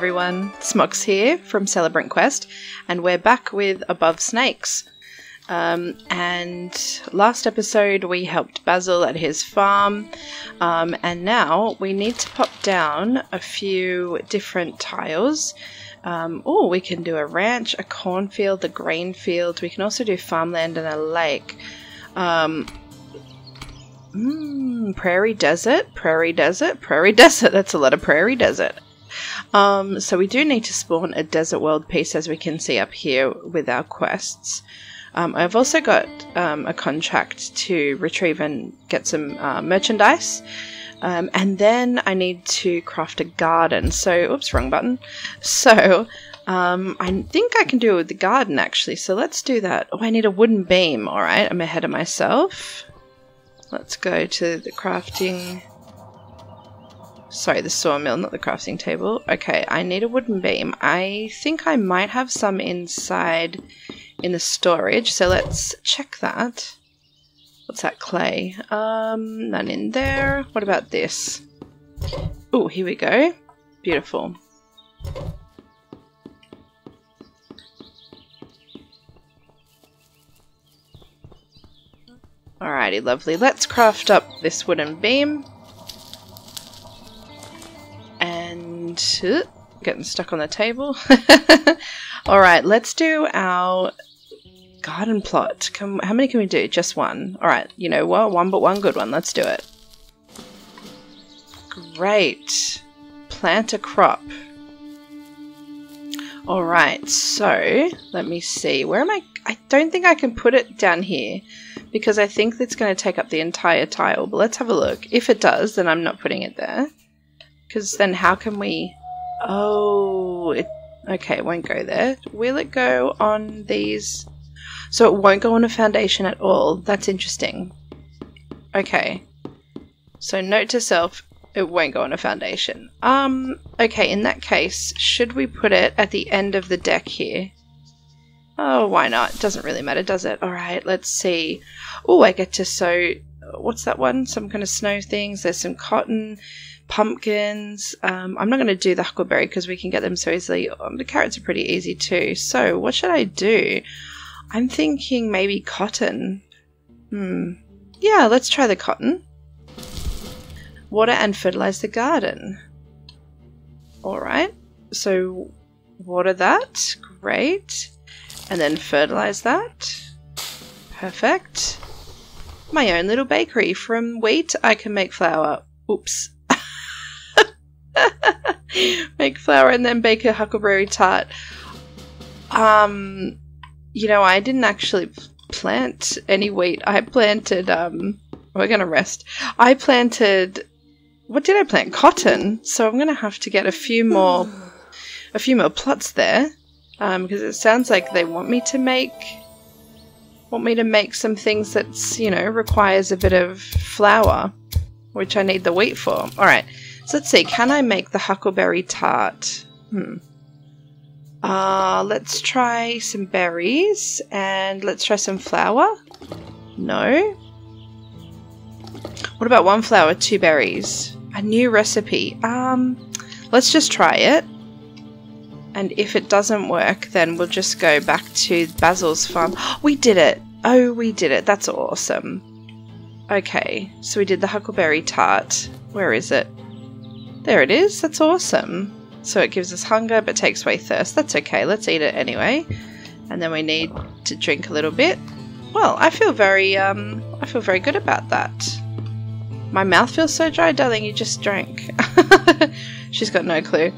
everyone, Smox here from Celebrant Quest, and we're back with Above Snakes. Um, and last episode we helped Basil at his farm, um, and now we need to pop down a few different tiles. Um, oh, we can do a ranch, a cornfield, a grain field. We can also do farmland and a lake. Mm, prairie desert, prairie desert, prairie desert. That's a lot of prairie desert. Um, so we do need to spawn a desert world piece as we can see up here with our quests. Um, I've also got um, a contract to retrieve and get some uh, merchandise. Um, and then I need to craft a garden. So, oops, wrong button. So, um, I think I can do it with the garden actually. So let's do that. Oh, I need a wooden beam. All right, I'm ahead of myself. Let's go to the crafting Sorry, the sawmill, not the crafting table. Okay, I need a wooden beam. I think I might have some inside in the storage, so let's check that. What's that clay? Um, none in there. What about this? Oh, here we go. Beautiful. Alrighty, lovely. Let's craft up this wooden beam. Getting stuck on the table. Alright, let's do our garden plot. Can, how many can we do? Just one. Alright, you know what? One but one good one. Let's do it. Great. Plant a crop. Alright, so let me see. Where am I? I don't think I can put it down here because I think that's going to take up the entire tile. But let's have a look. If it does, then I'm not putting it there. Because then how can we... Oh, it... Okay, it won't go there. Will it go on these... So it won't go on a foundation at all. That's interesting. Okay. So note to self, it won't go on a foundation. Um, okay, in that case, should we put it at the end of the deck here? Oh, why not? Doesn't really matter, does it? Alright, let's see. Oh, I get to sow... What's that one? Some kind of snow things. There's some cotton pumpkins. Um, I'm not going to do the huckleberry because we can get them so easily. Um, the carrots are pretty easy too. So what should I do? I'm thinking maybe cotton. Hmm. Yeah, let's try the cotton. Water and fertilize the garden. Alright. So water that. Great. And then fertilize that. Perfect. My own little bakery. From wheat, I can make flour. Oops. make flour and then bake a huckleberry tart. Um, you know, I didn't actually plant any wheat. I planted, um, we're gonna rest. I planted, what did I plant? Cotton. So I'm gonna have to get a few more, a few more plots there. Um, because it sounds like they want me to make, want me to make some things that's, you know, requires a bit of flour, which I need the wheat for. Alright. So let's see, can I make the huckleberry tart? Hmm. Uh, let's try some berries and let's try some flour. No. What about one flour, two berries? A new recipe. Um, let's just try it. And if it doesn't work, then we'll just go back to Basil's farm. We did it! Oh, we did it. That's awesome. Okay, so we did the huckleberry tart. Where is it? There it is. That's awesome. So it gives us hunger but takes away thirst. That's okay. Let's eat it anyway. And then we need to drink a little bit. Well, I feel very um I feel very good about that. My mouth feels so dry, darling. You just drank. She's got no clue.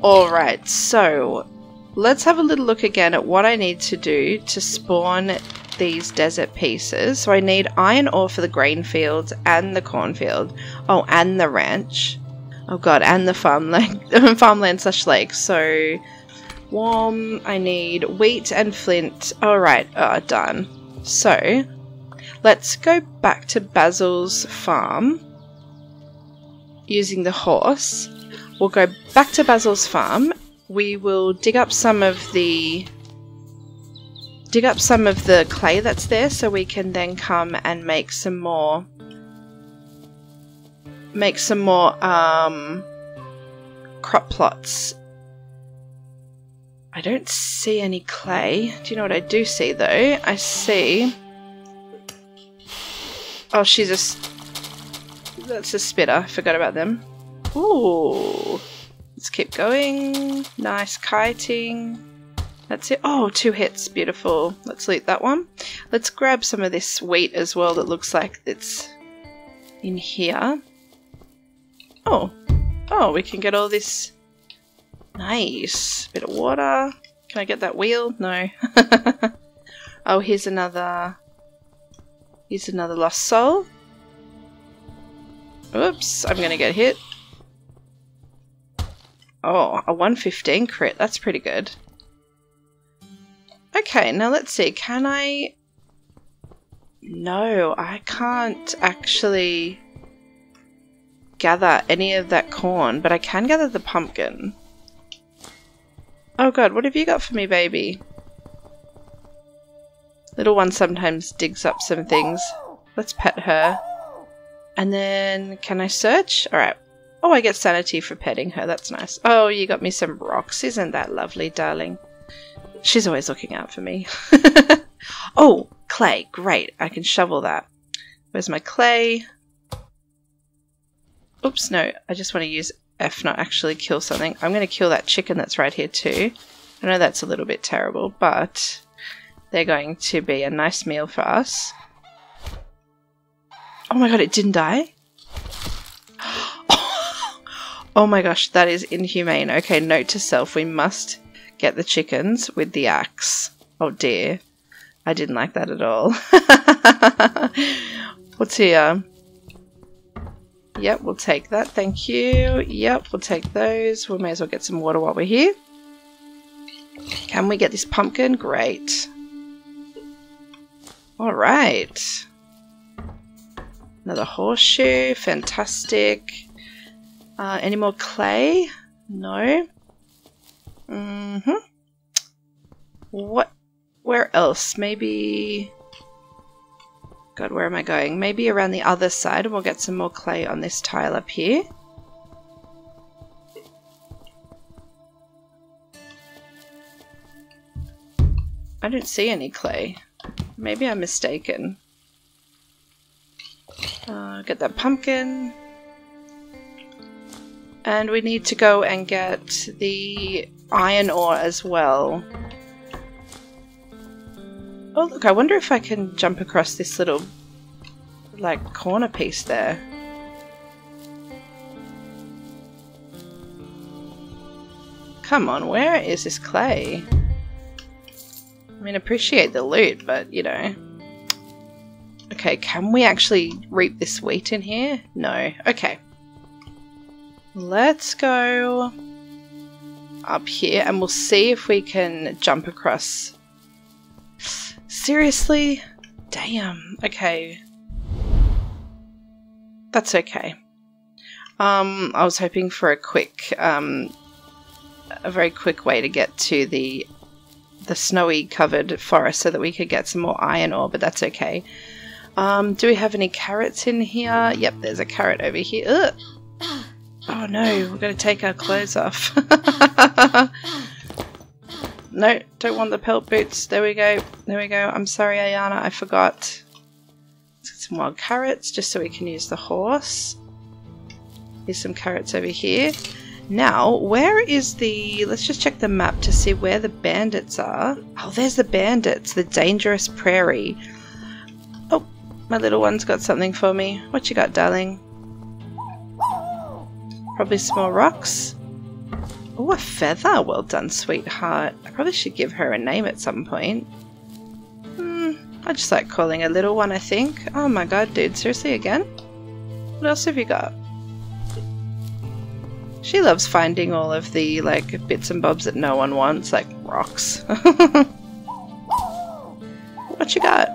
All right. So, let's have a little look again at what I need to do to spawn these desert pieces. So I need iron ore for the grain fields and the cornfield. Oh, and the ranch. Oh god, and the farmland, farmland slash lake. So, warm, I need wheat and flint. Alright, oh, uh, done. So, let's go back to Basil's farm using the horse. We'll go back to Basil's farm. We will dig up some of the dig up some of the clay that's there so we can then come and make some more make some more um, crop plots I don't see any clay. Do you know what I do see though? I see... Oh, she's a... That's a spitter. Forgot about them. Ooh. Let's keep going. Nice kiting. That's it. Oh, two hits. Beautiful. Let's loot that one. Let's grab some of this wheat as well that looks like it's in here. Oh. Oh, we can get all this. Nice. Bit of water. Can I get that wheel? No. oh, here's another... Here's another lost soul. Oops, I'm gonna get hit. Oh, a 115 crit. That's pretty good. Okay, now let's see. Can I... No, I can't actually gather any of that corn, but I can gather the pumpkin. Oh god, what have you got for me, baby? Little one sometimes digs up some things. Let's pet her. And then, can I search? Alright, Oh, I get sanity for petting her. That's nice. Oh, you got me some rocks. Isn't that lovely, darling? She's always looking out for me. oh, clay. Great. I can shovel that. Where's my clay? Oops, no. I just want to use F, not actually kill something. I'm going to kill that chicken that's right here too. I know that's a little bit terrible, but they're going to be a nice meal for us. Oh my god, it didn't die? Oh my gosh, that is inhumane. Okay, note to self, we must get the chickens with the axe. Oh dear. I didn't like that at all. What's here? Yep, we'll take that. Thank you. Yep, we'll take those. We may as well get some water while we're here. Can we get this pumpkin? Great. Alright. Another horseshoe. Fantastic. Uh, any more clay? No. Mm-hmm. What? Where else? Maybe... God, where am I going? Maybe around the other side and we'll get some more clay on this tile up here. I don't see any clay. Maybe I'm mistaken. Uh, get that pumpkin. And we need to go and get the iron ore as well. Oh look, I wonder if I can jump across this little like corner piece there. Come on, where is this clay? I mean, appreciate the loot, but you know. Okay, can we actually reap this wheat in here? No. Okay. Let's go up here and we'll see if we can jump across. Seriously? Damn. Okay. That's okay. Um, I was hoping for a quick, um, a very quick way to get to the the snowy covered forest so that we could get some more iron ore, but that's okay. Um, do we have any carrots in here? Yep, there's a carrot over here. Ugh. Oh no, we're going to take our clothes off. no, don't want the pelt boots. There we go. There we go. I'm sorry, Ayana, I forgot. Let's get some wild carrots just so we can use the horse. Here's some carrots over here. Now, where is the... Let's just check the map to see where the bandits are. Oh, there's the bandits. The dangerous prairie. Oh, my little one's got something for me. What you got, darling? Probably some more rocks. Oh, a feather. Well done, sweetheart. I probably should give her a name at some point. Hmm, I just like calling a little one, I think. Oh my god, dude. Seriously, again? What else have you got? She loves finding all of the, like, bits and bobs that no one wants, like rocks. what you got?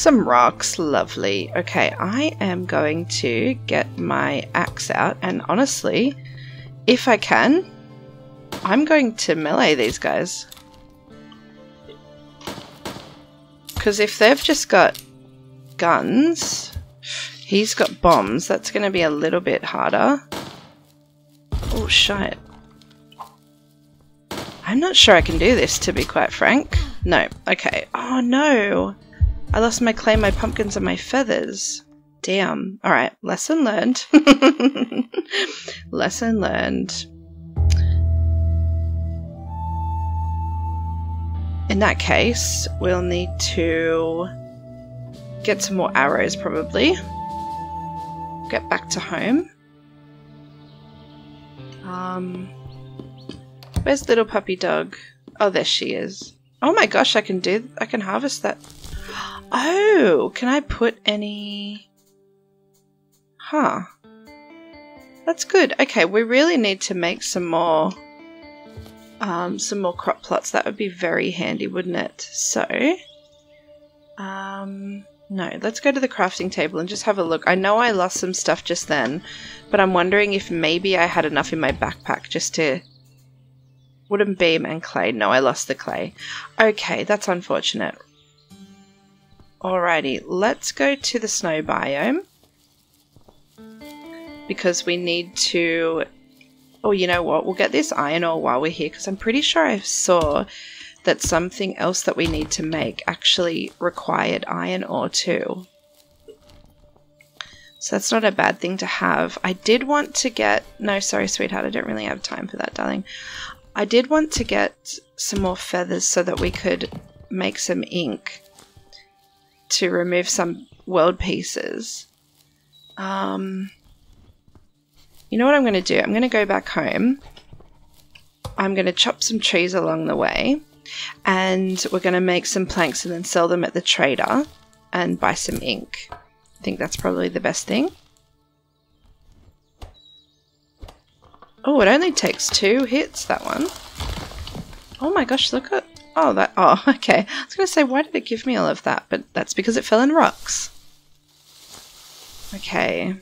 Some rocks, lovely. Okay, I am going to get my axe out, and honestly, if I can, I'm going to melee these guys. Because if they've just got guns, he's got bombs, that's going to be a little bit harder. Oh, shit. I'm not sure I can do this, to be quite frank. No. Okay. Oh, no. I lost my clay, my pumpkins, and my feathers. Damn. Alright, lesson learned. lesson learned. In that case, we'll need to get some more arrows probably. Get back to home. Um, where's little puppy dog? Oh, there she is. Oh my gosh, I can do, I can harvest that. Oh, can I put any Huh. That's good. Okay, we really need to make some more um, some more crop plots. That would be very handy, wouldn't it? So, um, no, let's go to the crafting table and just have a look. I know I lost some stuff just then, but I'm wondering if maybe I had enough in my backpack just to... Wooden beam and clay. No, I lost the clay. Okay, that's unfortunate. Alrighty, let's go to the snow biome because we need to... Oh, you know what? We'll get this iron ore while we're here because I'm pretty sure I saw that something else that we need to make actually required iron ore too. So that's not a bad thing to have. I did want to get... No, sorry, sweetheart. I don't really have time for that, darling. I did want to get some more feathers so that we could make some ink to remove some world pieces. Um, you know what I'm going to do? I'm going to go back home. I'm going to chop some trees along the way and we're going to make some planks and then sell them at the trader and buy some ink. I think that's probably the best thing. Oh, it only takes two hits, that one. Oh my gosh, look at... Oh, that... Oh, okay. I was going to say, why did it give me all of that? But that's because it fell in rocks. Okay.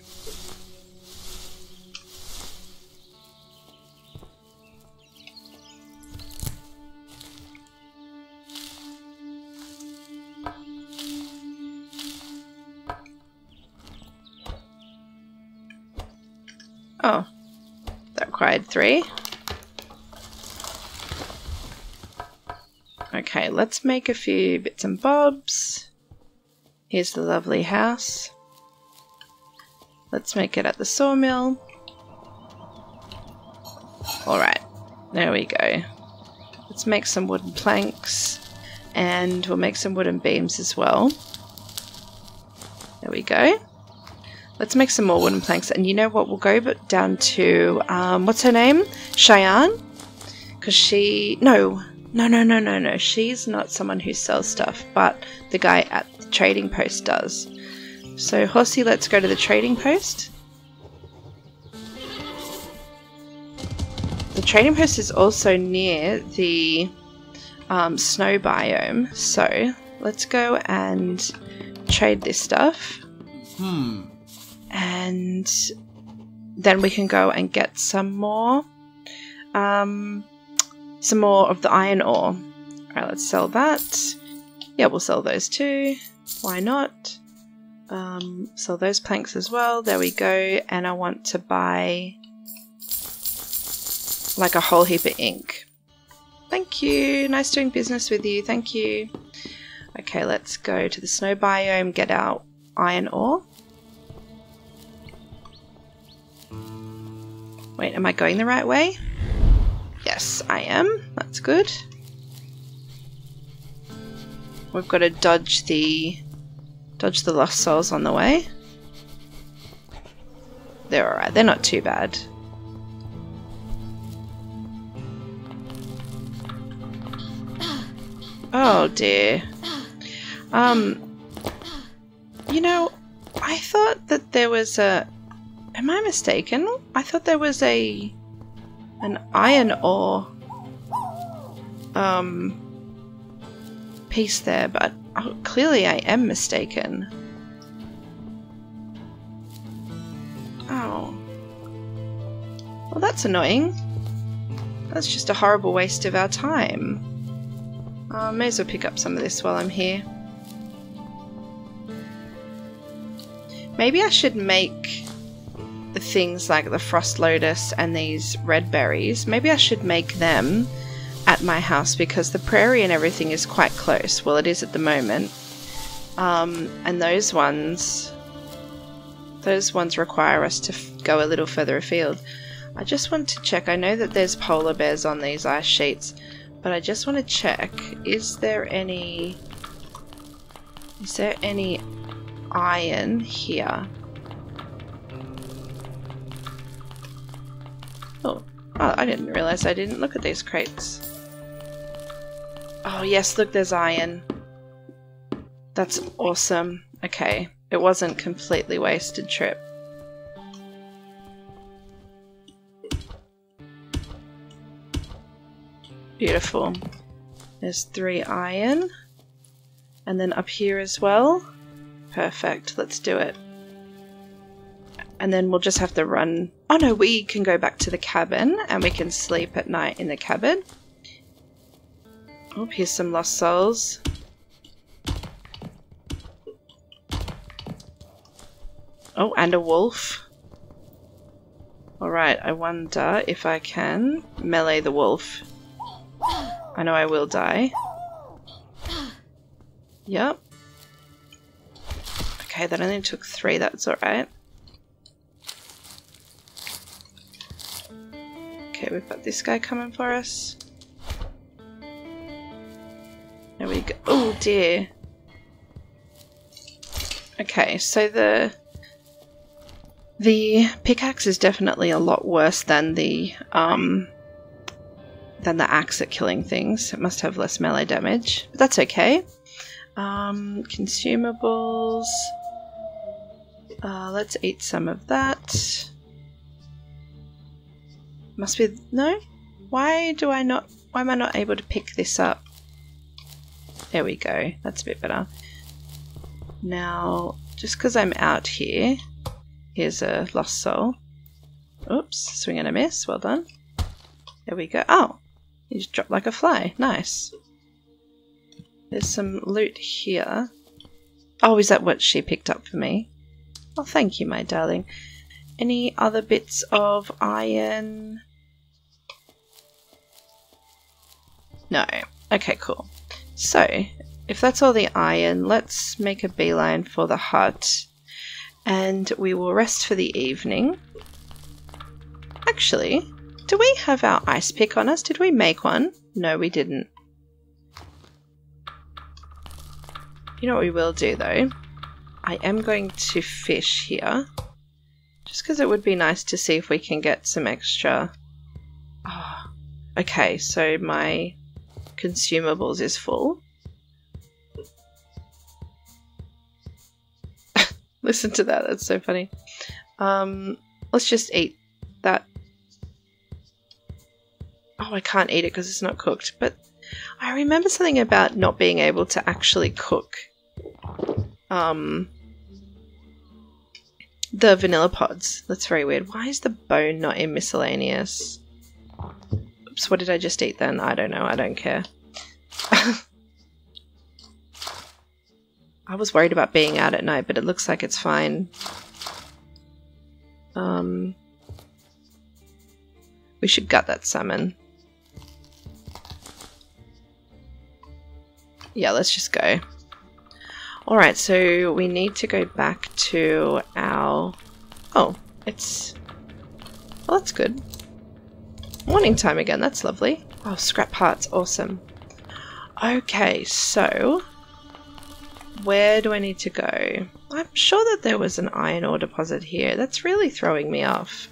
Oh, that required three. Okay, let's make a few bits and bobs. Here's the lovely house. Let's make it at the sawmill. Alright, there we go. Let's make some wooden planks and we'll make some wooden beams as well. There we go. Let's make some more wooden planks. And you know what? We'll go down to, um, what's her name? Cheyenne? Because she, no, no, no, no, no, no. She's not someone who sells stuff, but the guy at the trading post does. So, Horsey, let's go to the trading post. The trading post is also near the um, snow biome, so let's go and trade this stuff. Hmm and then we can go and get some more um, some more of the iron ore. Alright, let's sell that. Yeah, we'll sell those too. Why not? Um, sell those planks as well. There we go. And I want to buy like a whole heap of ink. Thank you. Nice doing business with you. Thank you. Okay, let's go to the snow biome, get our iron ore. Wait, am I going the right way? Yes, I am. That's good. We've got to dodge the dodge the lost souls on the way. They're alright, they're not too bad. Oh dear. Um, you know, I thought that there was a Am I mistaken? I thought there was a an iron ore um piece there, but oh, clearly I am mistaken. Oh. Well, that's annoying. That's just a horrible waste of our time. I uh, may as well pick up some of this while I'm here. Maybe I should make things like the frost lotus and these red berries, maybe I should make them at my house because the prairie and everything is quite close. Well, it is at the moment. Um, and those ones, those ones require us to go a little further afield. I just want to check. I know that there's polar bears on these ice sheets, but I just want to check. Is there any... Is there any iron here? Oh I didn't realize I didn't look at these crates. Oh yes, look, there's iron. That's awesome. Okay, it wasn't completely wasted trip. Beautiful. There's three iron. And then up here as well. Perfect, let's do it. And then we'll just have to run... Oh no, we can go back to the cabin and we can sleep at night in the cabin. Oh, here's some lost souls. Oh, and a wolf. Alright, I wonder if I can melee the wolf. I know I will die. Yep. Okay, that only took three, that's alright. Okay, we've got this guy coming for us. There we go. Oh dear. Okay, so the the pickaxe is definitely a lot worse than the um than the axe at killing things. It must have less melee damage, but that's okay. Um, consumables. Uh, let's eat some of that. Must be no. Why do I not? Why am I not able to pick this up? There we go. That's a bit better. Now, just because I'm out here, here's a lost soul. Oops, swing and a miss. Well done. There we go. Oh, he just dropped like a fly. Nice. There's some loot here. Oh, is that what she picked up for me? Oh, thank you, my darling. Any other bits of iron? No. Okay, cool. So, if that's all the iron, let's make a beeline for the hut. And we will rest for the evening. Actually, do we have our ice pick on us? Did we make one? No, we didn't. You know what we will do though? I am going to fish here. Just because it would be nice to see if we can get some extra... Oh, okay, so my consumables is full. Listen to that, that's so funny. Um, let's just eat that. Oh, I can't eat it because it's not cooked, but I remember something about not being able to actually cook um, the vanilla pods. That's very weird. Why is the bone not in miscellaneous? Oops, what did I just eat then? I don't know. I don't care. I was worried about being out at night, but it looks like it's fine. Um, we should gut that salmon. Yeah, let's just go. Alright, so we need to go back to our... Oh, it's... Well, that's good. Morning time again, that's lovely. Oh, scrap parts, awesome. Okay, so... Where do I need to go? I'm sure that there was an iron ore deposit here. That's really throwing me off.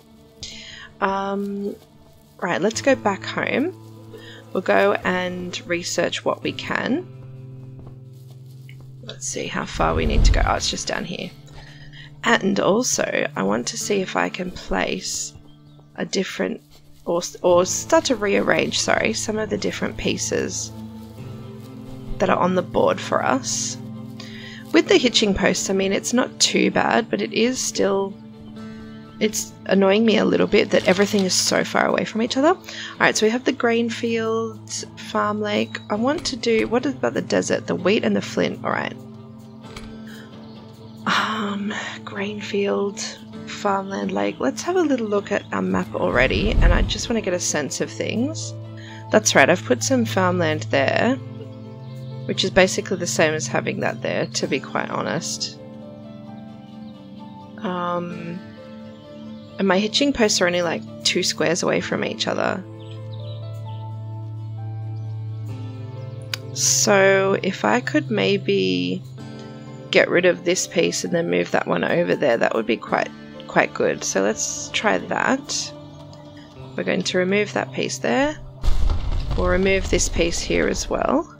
Um, right, let's go back home. We'll go and research what we can. Let's see how far we need to go. Oh, it's just down here. And also, I want to see if I can place a different, or, or start to rearrange, sorry, some of the different pieces that are on the board for us. With the hitching posts, I mean, it's not too bad, but it is still it's annoying me a little bit that everything is so far away from each other. Alright, so we have the grain field, farm lake. I want to do, what about the desert? The wheat and the flint, alright. Um, grain field, farmland lake. Let's have a little look at our map already, and I just want to get a sense of things. That's right, I've put some farmland there, which is basically the same as having that there, to be quite honest. Um, and my hitching posts are only like two squares away from each other. So if I could maybe get rid of this piece and then move that one over there, that would be quite quite good. So let's try that. We're going to remove that piece there. We'll remove this piece here as well.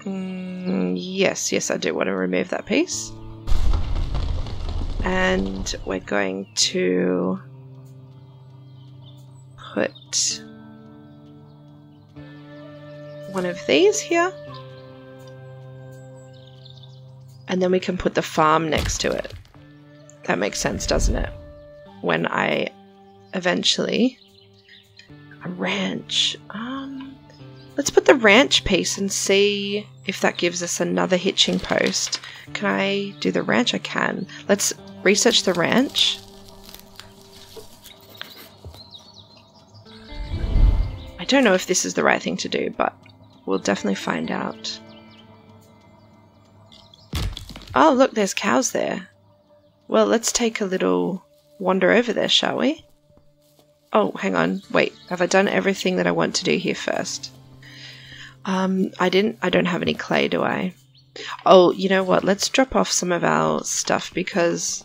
Mm, yes, yes, I do want to remove that piece. And we're going to put one of these here. And then we can put the farm next to it. That makes sense, doesn't it? When I eventually... A ranch. Um, let's put the ranch piece and see if that gives us another hitching post. Can I do the ranch? I can. Let's research the ranch. I don't know if this is the right thing to do, but we'll definitely find out. Oh, look, there's cows there. Well, let's take a little wander over there, shall we? Oh, hang on. Wait, have I done everything that I want to do here first? Um, I didn't, I don't have any clay, do I? Oh, you know what? Let's drop off some of our stuff because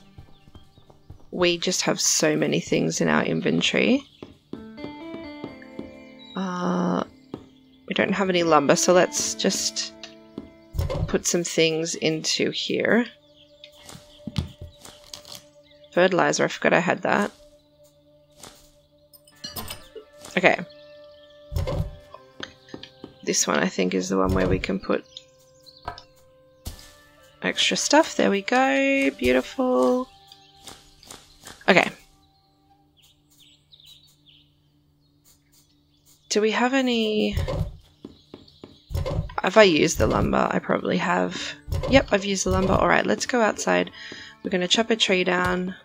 we just have so many things in our inventory. Uh, we don't have any lumber, so let's just put some things into here. Fertilizer, I forgot I had that. Okay. This one I think is the one where we can put extra stuff. There we go. Beautiful. Okay. Do we have any... Have I used the lumber? I probably have. Yep, I've used the lumber. Alright, let's go outside. We're going to chop a tree down.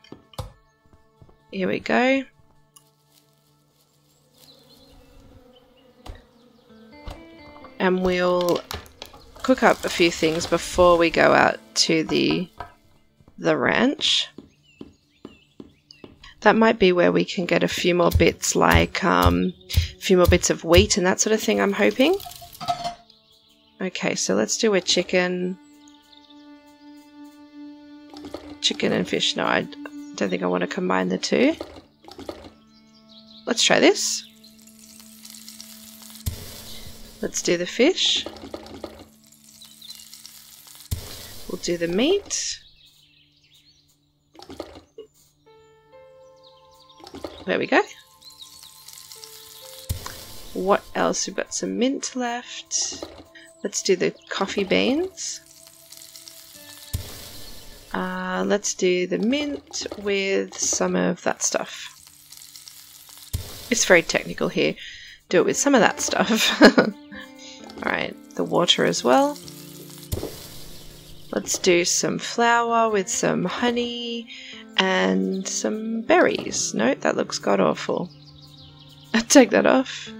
Here we go. and we'll cook up a few things before we go out to the the ranch. That might be where we can get a few more bits like um, a few more bits of wheat and that sort of thing I'm hoping. Okay, so let's do a chicken. Chicken and fish. No, I don't think I want to combine the two. Let's try this. Let's do the fish. We'll do the meat. There we go. What else? We've got some mint left. Let's do the coffee beans. Uh, let's do the mint with some of that stuff. It's very technical here. Do it with some of that stuff. Alright, the water as well. Let's do some flour with some honey and some berries. No, that looks god awful. I'll take that off.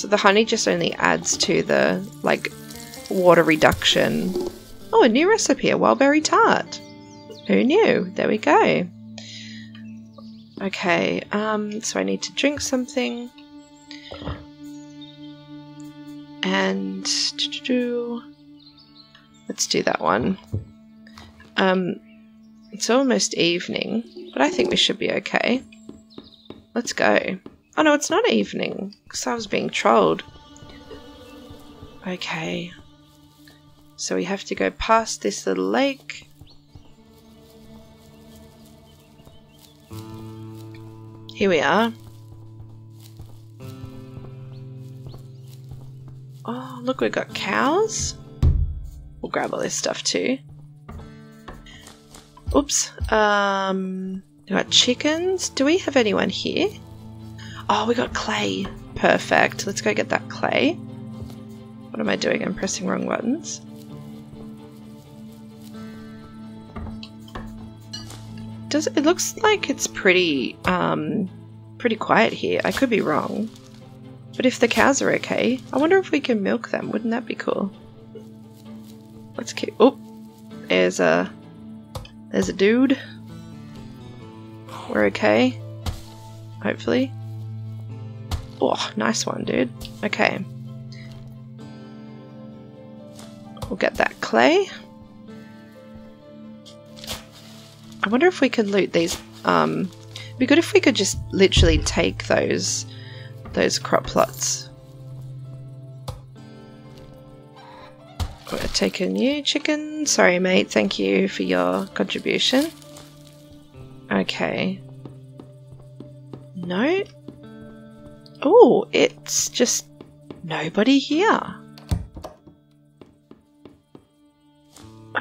So the honey just only adds to the, like, water reduction. Oh, a new recipe, a wildberry tart. Who knew? There we go. Okay, um, so I need to drink something. And let's do that one. Um, it's almost evening, but I think we should be okay. Let's go. Oh no, it's not evening, because I was being trolled. Okay. So we have to go past this little lake. Here we are. Oh, look, we've got cows. We'll grab all this stuff too. Oops. Um, we got chickens. Do we have anyone here? Oh, we got clay. Perfect. Let's go get that clay. What am I doing? I'm pressing wrong buttons. does it looks like it's pretty um pretty quiet here. I could be wrong. But if the cows are okay, I wonder if we can milk them. Wouldn't that be cool? Let's keep Oh, there's a there's a dude. We're okay. Hopefully. Oh, nice one, dude. Okay. We'll get that clay. I wonder if we could loot these. Um, be good if we could just literally take those those crop plots. We're take a new chicken. Sorry, mate. Thank you for your contribution. Okay. No. Oh, it's just nobody here.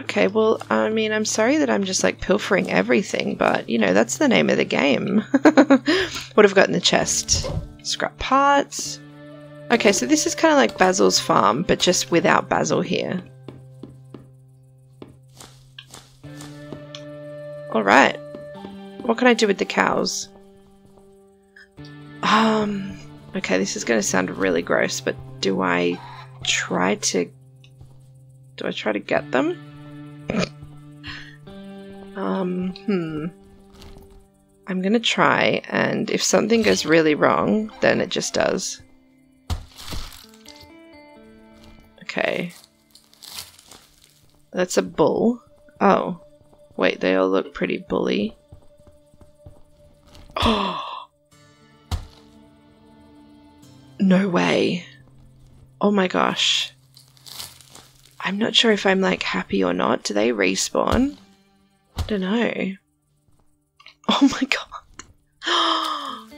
Okay, well, I mean, I'm sorry that I'm just like pilfering everything, but you know, that's the name of the game. what have I got in the chest? Scrap parts. Okay, so this is kind of like Basil's farm, but just without Basil here. Alright. What can I do with the cows? Um, okay, this is going to sound really gross, but do I try to... Do I try to get them? um, hmm. I'm gonna try, and if something goes really wrong, then it just does. Okay. That's a bull. Oh. Wait, they all look pretty bully. Oh! No way. Oh my gosh. I'm not sure if I'm like happy or not. Do they respawn? I don't know. Oh my god.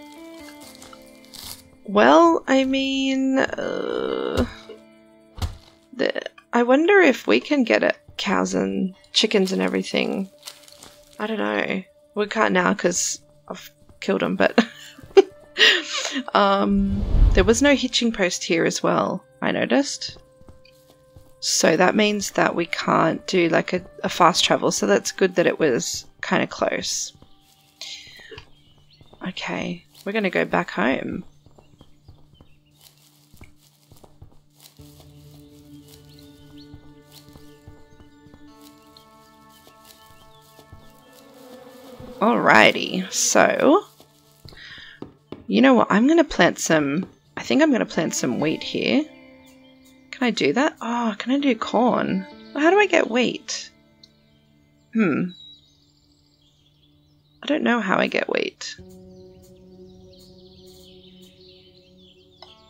well, I mean, uh, the, I wonder if we can get it, cows and chickens and everything. I don't know. We can't now because I've killed them, but um, there was no hitching post here as well. I noticed. So that means that we can't do like a, a fast travel. So that's good that it was kind of close. Okay, we're going to go back home. Alrighty, so you know what? I'm going to plant some. I think I'm going to plant some wheat here. Can I do that? Oh, can I do corn? How do I get wheat? Hmm. I don't know how I get wheat.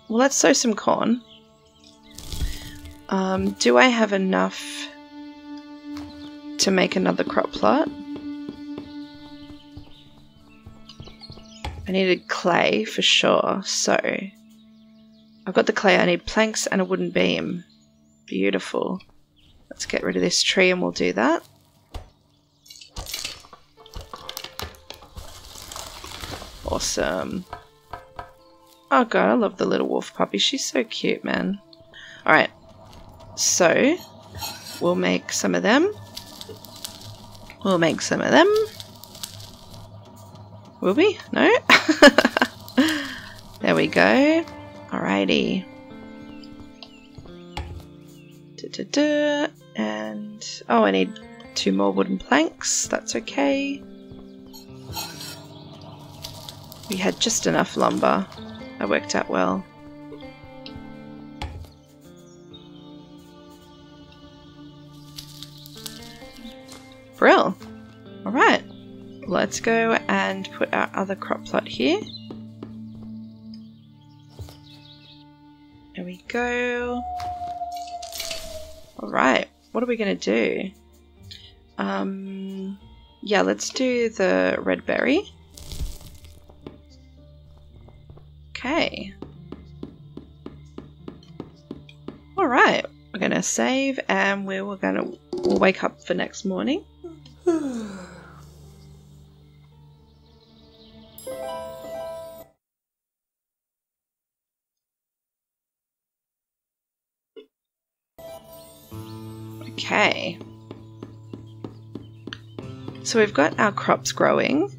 Well, let's sow some corn. Um, do I have enough to make another crop plot? I needed clay for sure, so I've got the clay, I need planks and a wooden beam. Beautiful. Let's get rid of this tree and we'll do that. Awesome. Oh god, I love the little wolf puppy. She's so cute, man. Alright. So, we'll make some of them. We'll make some of them. Will we? No? there we go. Alrighty. Da -da -da. And, oh, I need two more wooden planks. That's okay. We had just enough lumber. That worked out well. Brill. Alright. Let's go and put our other crop plot here. There we go. Alright, what are we going to do? Um, yeah, let's do the red berry. Okay. Alright, we're going to save and we are going to we'll wake up for next morning. So we've got our crops growing.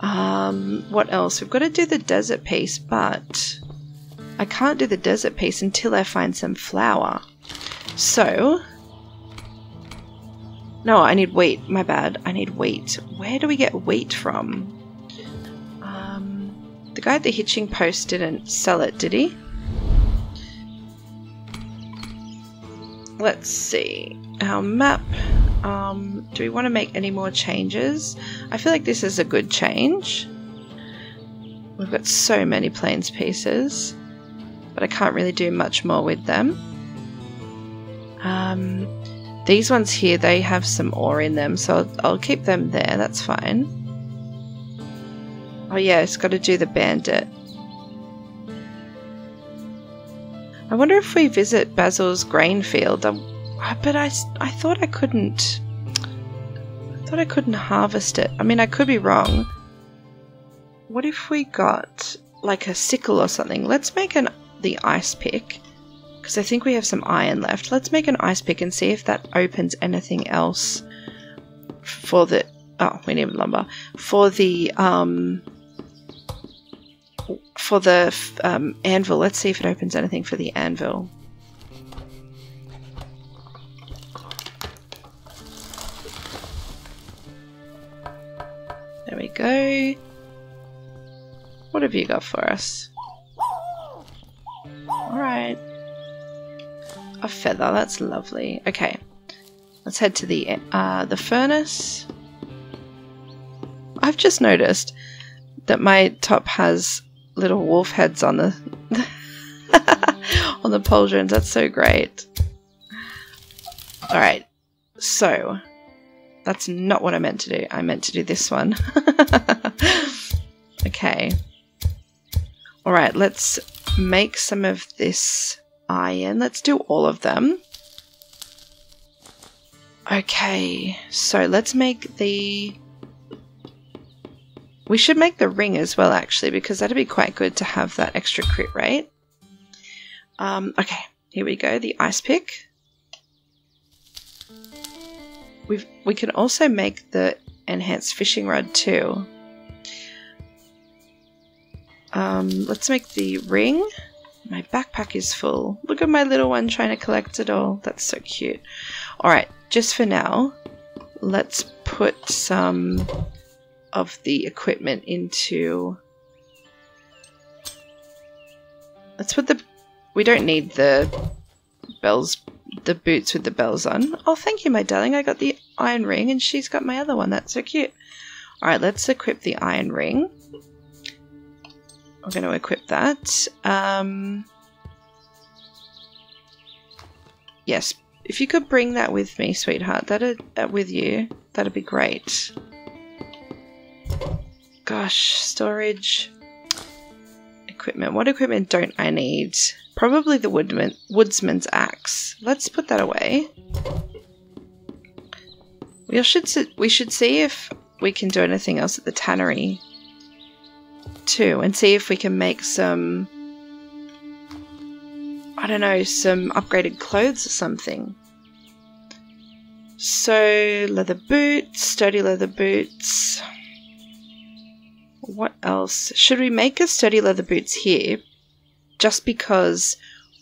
Um, what else? We've got to do the desert piece, but I can't do the desert piece until I find some flour. So, no, I need wheat. My bad. I need wheat. Where do we get wheat from? Um, the guy at the hitching post didn't sell it, did he? Let's see. Our map. Um, do we want to make any more changes? I feel like this is a good change. We've got so many plains pieces, but I can't really do much more with them. Um, these ones here, they have some ore in them, so I'll, I'll keep them there, that's fine. Oh yeah, it's got to do the bandit. I wonder if we visit Basil's grain field. Um, but I, I thought I couldn't. I thought I couldn't harvest it. I mean, I could be wrong. What if we got like a sickle or something? Let's make an the ice pick because I think we have some iron left. Let's make an ice pick and see if that opens anything else for the. Oh, we need lumber for the um for the um, anvil. Let's see if it opens anything for the anvil. There we go. What have you got for us? Alright. A feather, that's lovely. Okay. Let's head to the uh, the furnace. I've just noticed that my top has little wolf heads on the on the pauldrons. That's so great. Alright, so that's not what I meant to do. I meant to do this one. okay. Alright, let's make some of this iron. Let's do all of them. Okay, so let's make the we should make the ring as well, actually, because that'd be quite good to have that extra crit rate. Um, okay, here we go, the ice pick. We we can also make the enhanced fishing rod too. Um, let's make the ring. My backpack is full. Look at my little one trying to collect it all. That's so cute. Alright, just for now, let's put some of the equipment into... Let's put the... We don't need the bells, the boots with the bells on. Oh, thank you, my darling. I got the iron ring and she's got my other one. That's so cute. Alright, let's equip the iron ring. I'm going to equip that. Um, yes, if you could bring that with me, sweetheart, that uh, with you, that'd be great. Gosh, storage. Equipment. What equipment don't I need? Probably the woodman, woodsman's axe. Let's put that away. We should we should see if we can do anything else at the tannery too, and see if we can make some. I don't know, some upgraded clothes or something. So, leather boots, sturdy leather boots. What else? Should we make a sturdy leather boots here just because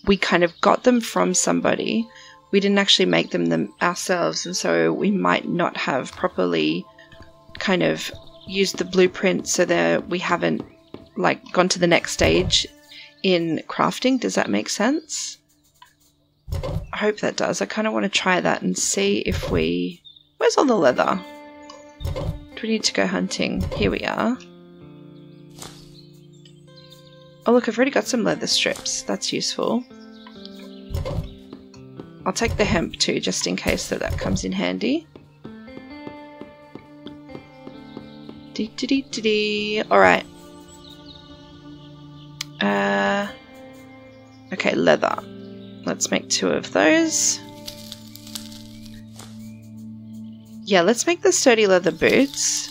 we kind of got them from somebody? We didn't actually make them, them ourselves, and so we might not have properly kind of used the blueprint so that we haven't like gone to the next stage in crafting. Does that make sense? I hope that does. I kind of want to try that and see if we... Where's all the leather? Do we need to go hunting? Here we are. Oh look, I've already got some leather strips. That's useful. I'll take the hemp too, just in case that that comes in handy. Dee dee dee dee. Alright. Uh, okay, leather. Let's make two of those. Yeah, let's make the sturdy leather boots.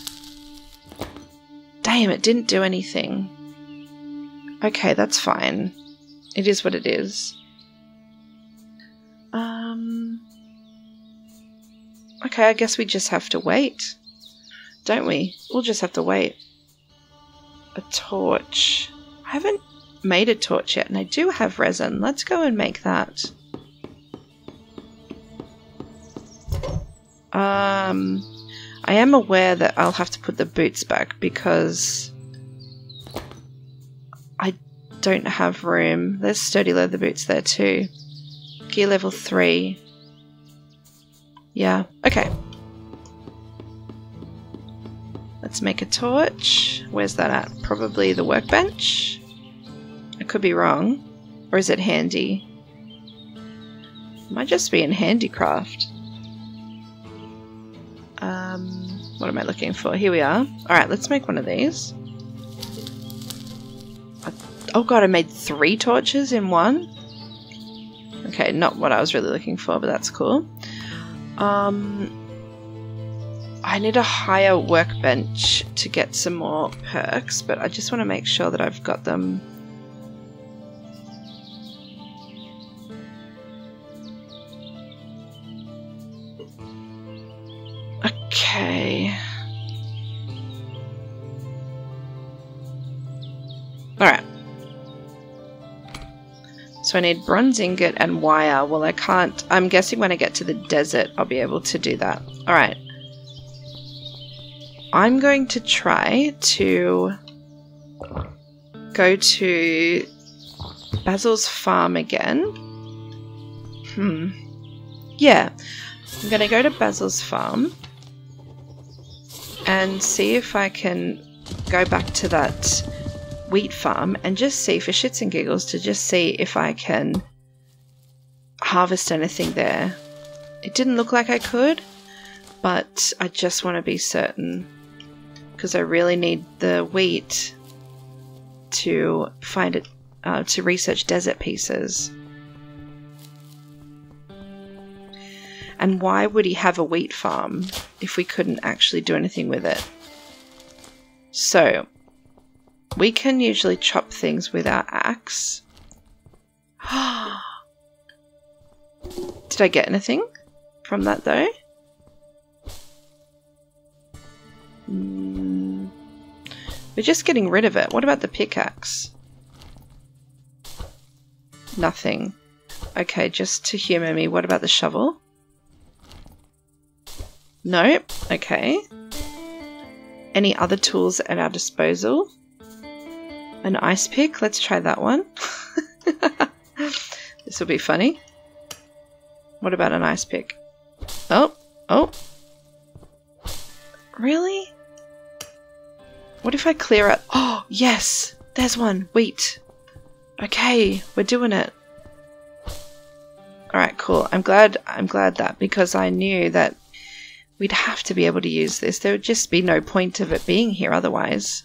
Damn, it didn't do anything. Okay, that's fine. It is what it is. Um, Okay, I guess we just have to wait. Don't we? We'll just have to wait. A torch. I haven't made a torch yet, and I do have resin. Let's go and make that. Um, I am aware that I'll have to put the boots back because don't have room. There's sturdy leather boots there too. Gear level 3. Yeah, okay. Let's make a torch. Where's that at? Probably the workbench? I could be wrong. Or is it handy? Might just be in handicraft. Um, what am I looking for? Here we are. Alright, let's make one of these. Oh god, I made three torches in one? Okay, not what I was really looking for, but that's cool. Um, I need a higher workbench to get some more perks, but I just want to make sure that I've got them Okay. Alright. So I need bronze ingot and wire. Well, I can't... I'm guessing when I get to the desert, I'll be able to do that. Alright. I'm going to try to go to Basil's farm again. Hmm. Yeah. I'm going to go to Basil's farm and see if I can go back to that wheat farm and just see for shits and giggles to just see if I can harvest anything there. It didn't look like I could, but I just want to be certain because I really need the wheat to find it uh, to research desert pieces. And why would he have a wheat farm if we couldn't actually do anything with it? So, we can usually chop things with our axe. Did I get anything from that though? Mm, we're just getting rid of it. What about the pickaxe? Nothing. Okay, just to humour me, what about the shovel? Nope. Okay. Any other tools at our disposal? An ice pick? Let's try that one. this will be funny. What about an ice pick? Oh, oh. Really? What if I clear it? Oh, yes! There's one! Wheat! Okay, we're doing it. Alright, cool. I'm glad I'm glad that because I knew that We'd have to be able to use this. There would just be no point of it being here otherwise.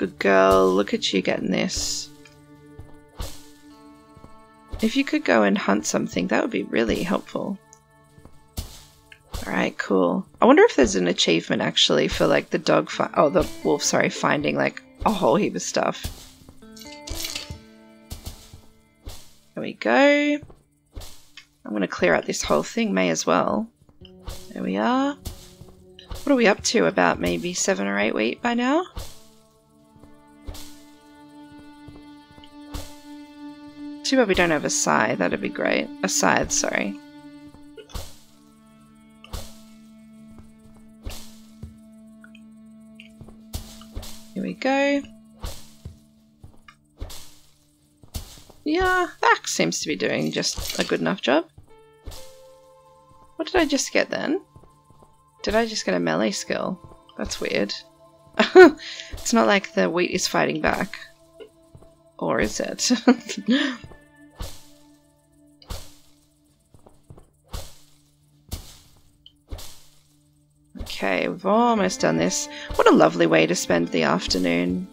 Good girl, look at you getting this. If you could go and hunt something, that would be really helpful. Alright, cool. I wonder if there's an achievement actually for like the dog, oh the wolf, sorry, finding like a whole heap of stuff. There we go. I'm to clear out this whole thing, may as well. There we are. What are we up to? About maybe seven or eight wheat by now? Too bad we don't have a scythe, that'd be great. A scythe, sorry. Here we go. Yeah, that seems to be doing just a good enough job. What did I just get then? Did I just get a melee skill? That's weird. it's not like the wheat is fighting back. Or is it? okay, we've almost done this. What a lovely way to spend the afternoon.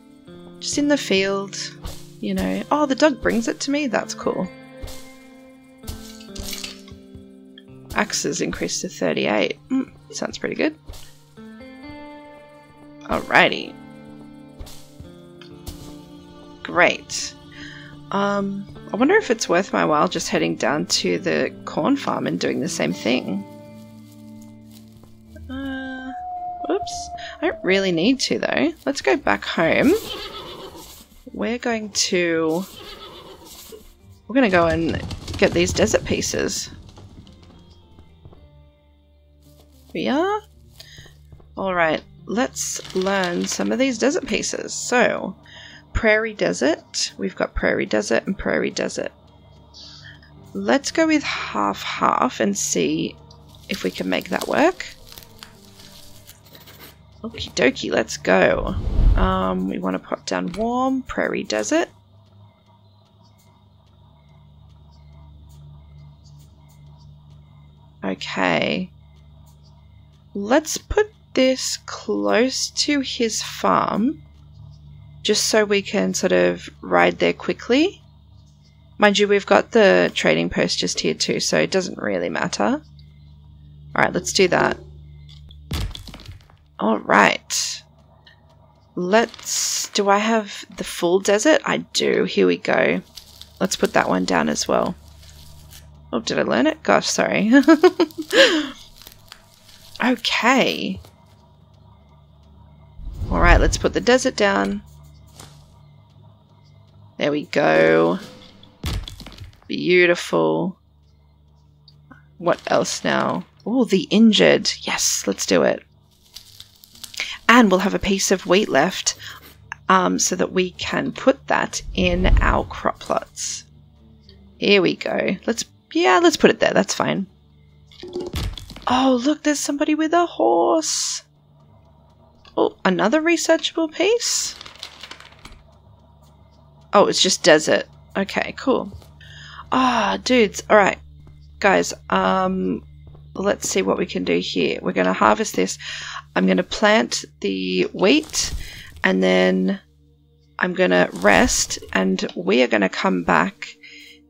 Just in the field, you know. Oh, the dog brings it to me? That's cool. Axes increased to 38. Mm, sounds pretty good. Alrighty. Great. Um, I wonder if it's worth my while just heading down to the corn farm and doing the same thing. I don't really need to though. Let's go back home. We're going to... We're going to go and get these desert pieces. We are? Alright, let's learn some of these desert pieces. So, Prairie Desert. We've got Prairie Desert and Prairie Desert. Let's go with half-half and see if we can make that work. Okie dokie, let's go. Um, we want to pop down warm, Prairie Desert. Okay. Let's put this close to his farm just so we can sort of ride there quickly. Mind you, we've got the trading post just here too, so it doesn't really matter. Alright, let's do that. Alright. Let's... Do I have the full desert? I do. Here we go. Let's put that one down as well. Oh, did I learn it? Gosh, sorry. okay. Alright, let's put the desert down. There we go. Beautiful. What else now? Oh, the injured. Yes, let's do it. And we'll have a piece of wheat left um, so that we can put that in our crop plots. Here we go. Let's, yeah, let's put it there. That's fine. Oh, look, there's somebody with a horse. Oh, another researchable piece? Oh, it's just desert. Okay, cool. Ah, oh, dudes. All right, guys. Um, let's see what we can do here. We're going to harvest this. I'm going to plant the wheat, and then I'm going to rest, and we are going to come back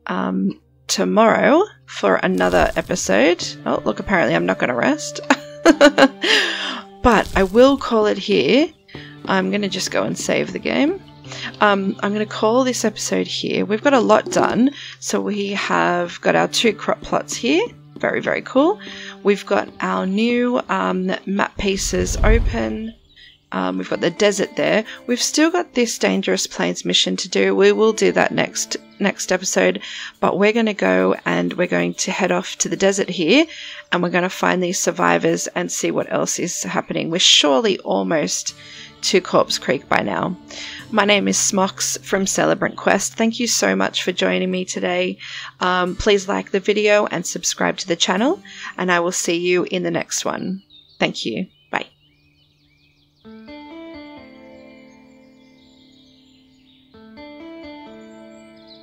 um, tomorrow for another episode. Oh, look, apparently I'm not going to rest. but I will call it here. I'm going to just go and save the game. Um, I'm going to call this episode here. We've got a lot done. So we have got our two crop plots here. Very, very cool. We've got our new um, map pieces open. Um, we've got the desert there. We've still got this dangerous plains mission to do. We will do that next next episode, but we're going to go and we're going to head off to the desert here, and we're going to find these survivors and see what else is happening. We're surely almost to Corpse Creek by now. My name is Smox from Celebrant Quest. Thank you so much for joining me today. Um, please like the video and subscribe to the channel, and I will see you in the next one. Thank you.